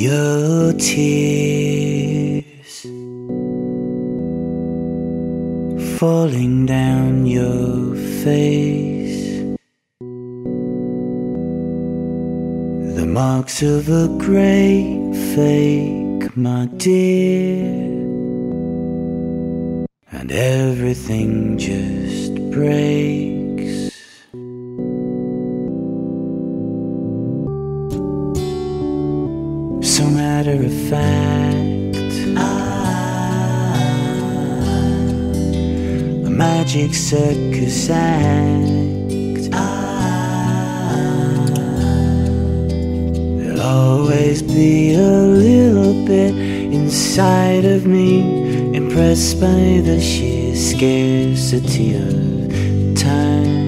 your tears falling down your face. The marks of a great fake, my dear. And everything just breaks. So matter of fact, ah, a magic circus act. Ah, there'll always be a little bit inside of me, impressed by the sheer scarcity of time.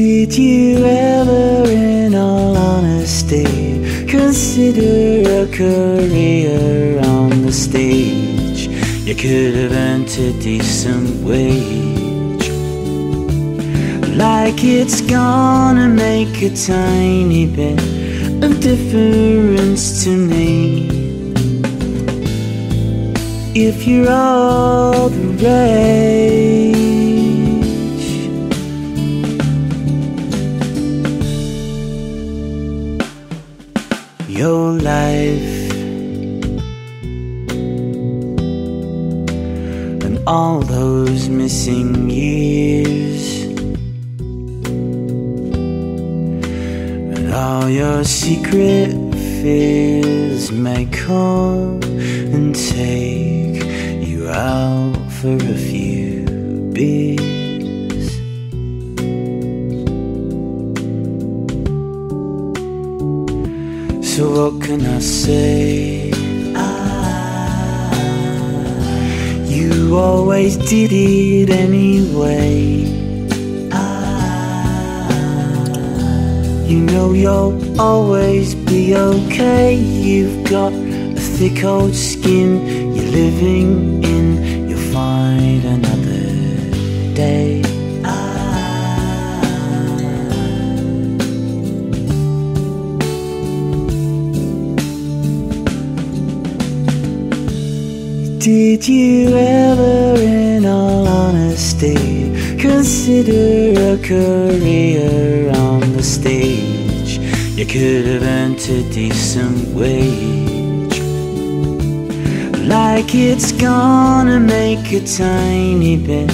Did you ever, in all honesty, consider a career on the stage? You could have earned a decent wage. Like it's gonna make a tiny bit of difference to me. If you're all the rage. Your life and all those missing years and all your secret fears may come and take you out for a few beers. So what can I say? You always did it anyway. You know you'll always be okay. You've got a thick old skin you're living in. You'll find another day. Did you ever, in all honesty, consider a career on the stage? You could have earned a decent wage. Like it's gonna make a tiny bit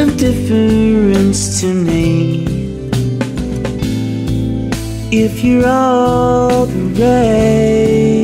of difference to me. If you're all the rage.